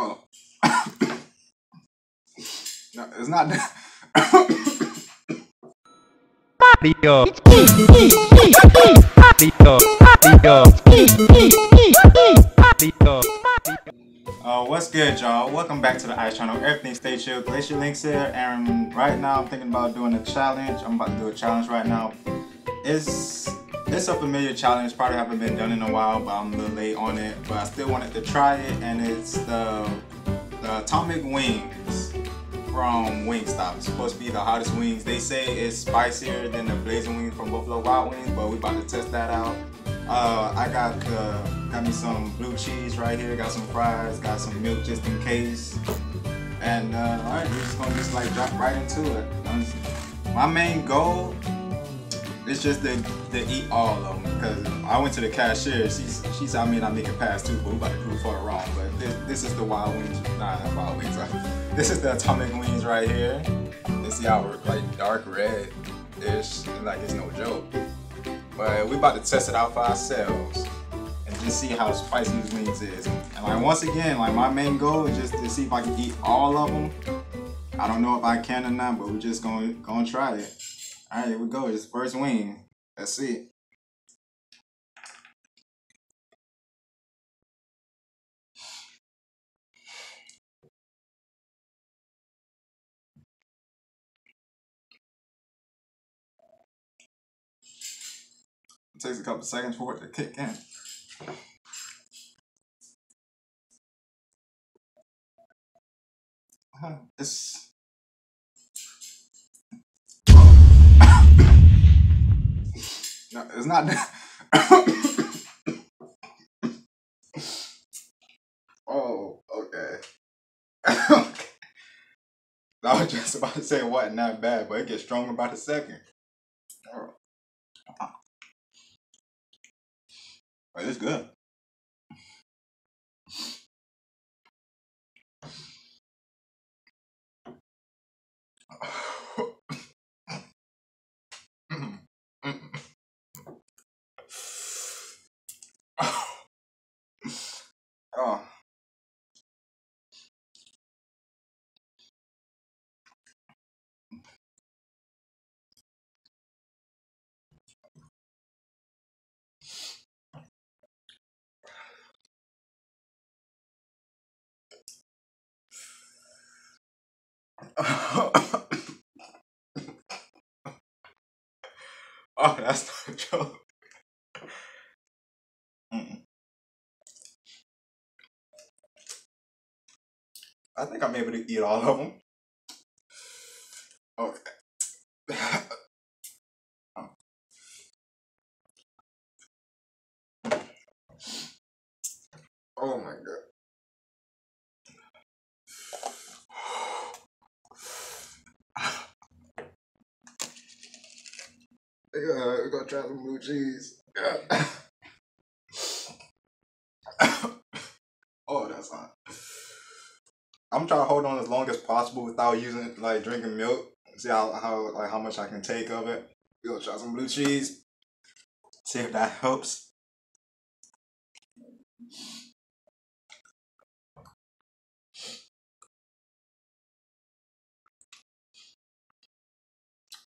Oh. no, it's not that. Mario. Mario. Mario. Mario. Uh, what's good, y'all? Welcome back to the Ice Channel. Everything stay chill. Glacier Lynx here, and right now I'm thinking about doing a challenge. I'm about to do a challenge right now. It's it's a familiar challenge. Probably haven't been done in a while, but I'm a little late on it. But I still wanted to try it, and it's the the Atomic Wings from Wingstop. It's supposed to be the hottest wings. They say it's spicier than the Blazing Wings from Buffalo Wild Wings, but we about to test that out. Uh, I got uh, got me some blue cheese right here. Got some fries. Got some milk just in case. And uh, all right, we're just gonna just like drop right into it. My main goal is just to, to eat all of them because I went to the cashier. She she said I mean I make it past too, but we about to prove her wrong. But this, this is the wild wings. Nah, not wild wings. This is the atomic wings right here. You see how like dark red ish. Like it's no joke. But we about to test it out for ourselves and just see how spicy these wings is. And like once again, like my main goal is just to see if I can eat all of them. I don't know if I can or not, but we're just gonna gonna try it. All right, here we go. It's first wing. Let's see. It takes a couple seconds for it to kick in. Uh, It's no, it's not that. oh, okay. I was just about to say it wasn't bad, but it gets stronger by the second. Oh, but it's good. oh. oh, that's not a joke. I think I'm able to eat all of them. Okay. oh my god. Yeah, we're gonna try some blue cheese. oh, that's hot. I'm trying to hold on as long as possible without using like drinking milk. See how, how like how much I can take of it. We're gonna try some blue cheese. See if that helps.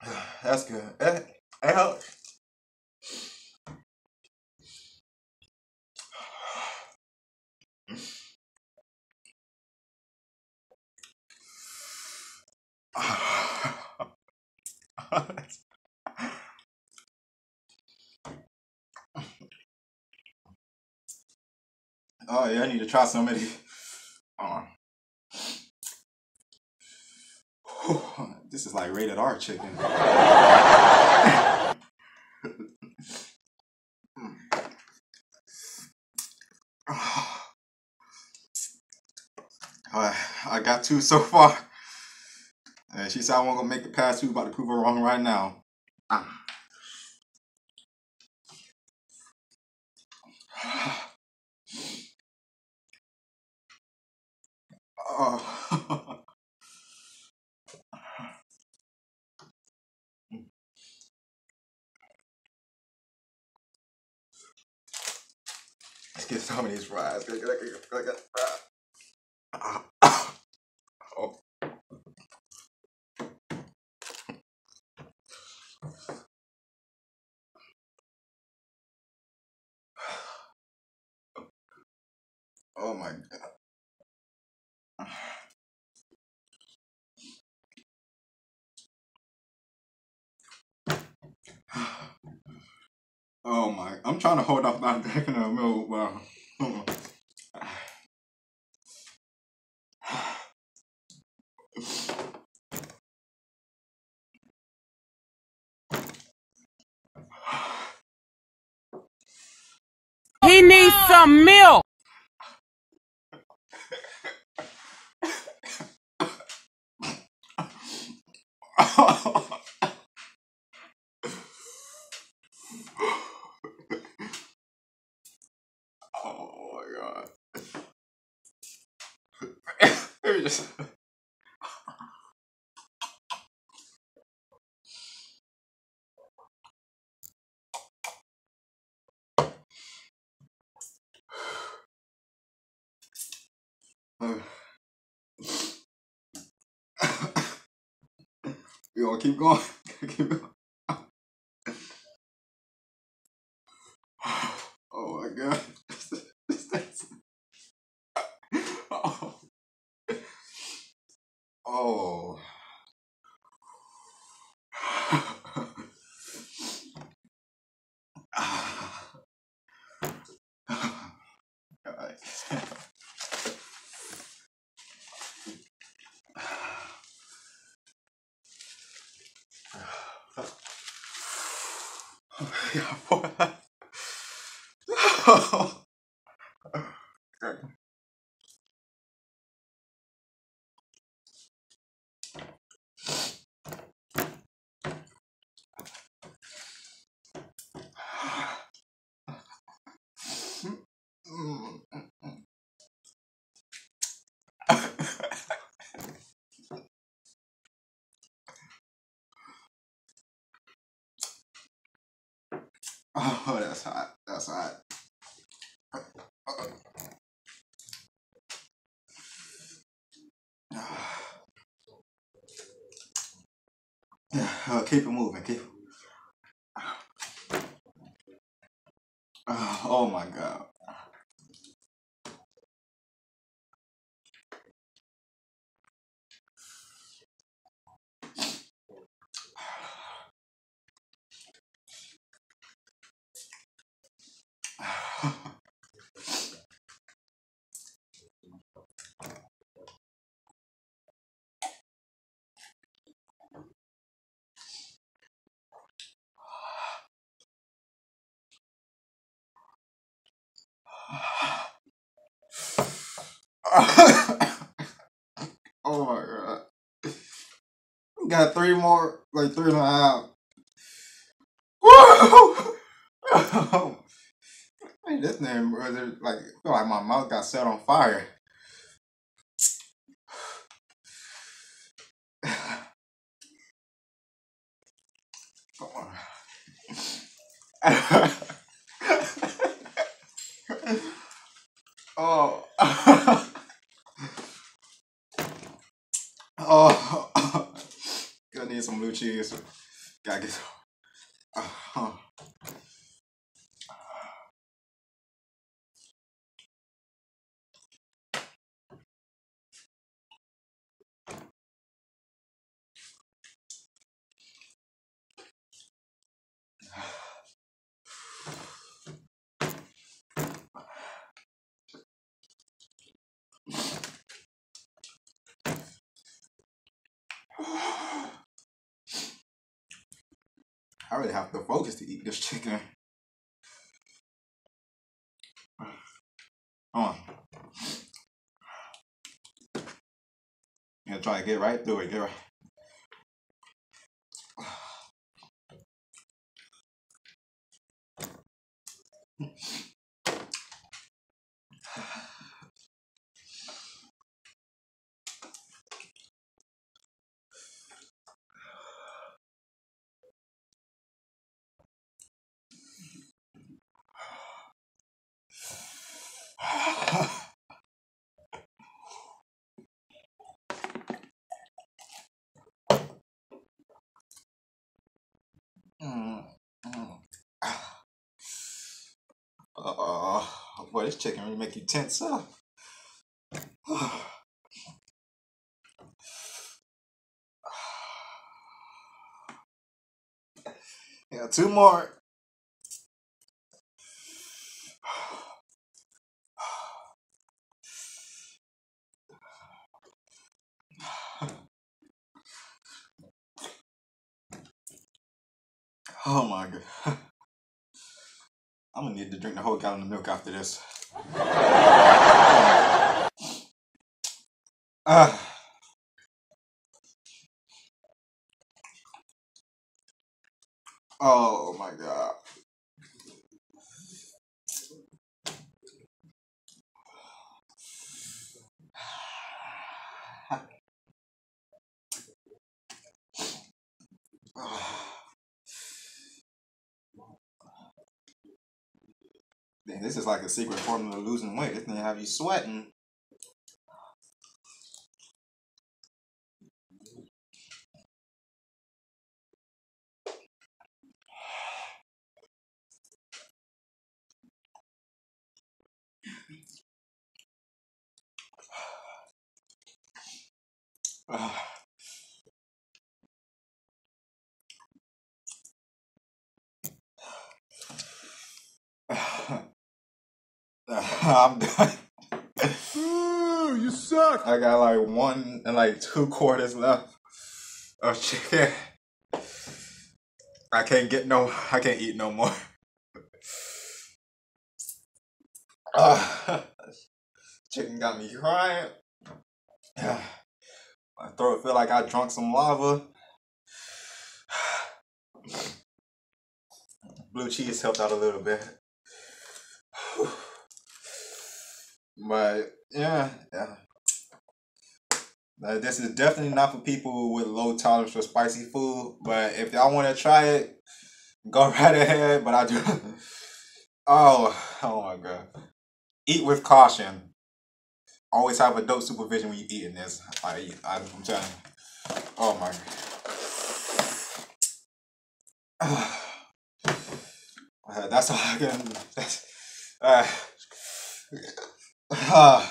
That's good. It, it hope. oh yeah, I need to try of these. Uh, this is like rated R chicken. Uh, I got two so far. And she said I wasn't gonna make it past two, about to prove her wrong right now. Ah. Oh. Let's get some of these fries. Oh my god. Ah. Oh my, I'm trying to hold off not drinking the milk, but He needs some milk. oh my god. You gonna keep going? keep going. Oh my god. oh. Oh. Guys. Yeah, boy. Oh, that's hot. That's hot. Uh, Uh, keep it moving. Keep. Uh, oh my god. oh my god. Got three more, like three and a half. Woo! Hey, this name, brother, like, feel like my mouth got set on fire. Come on. oh. oh. Gonna need some blue cheese. Gotta get some. Oh. I really have to focus to eat this chicken. Come on. Yeah, try to get right through it. Get right. this chicken really make you tense up. yeah, two more. Oh my god. I'm gonna need to drink the whole gallon of milk after this. Ah. oh my god. This is like a secret formula losing weight. This thing have you sweating. I'm done. Ooh, you suck. I got like one and like two quarters left of chicken. I can't get no. I can't eat no more. Uh, chicken got me crying. My throat feel like I drunk some lava. Blue cheese helped out a little bit. But yeah, yeah. Uh, this is definitely not for people with low tolerance for spicy food. But if y'all want to try it, go right ahead. But I do. Oh, oh my god. Eat with caution. Always have adult supervision when you eating this. I, I I'm telling you. Oh my. Uh, that's all I can. That's, uh, Alright,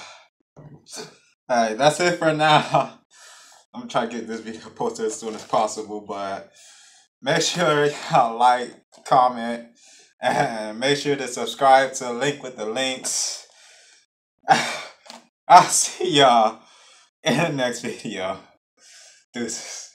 that's it for now. I'm trying to get this video posted as soon as possible, but make sure y'all like, comment, and make sure to subscribe to link with the Lynx. I'll see y'all in the next video. Deuces.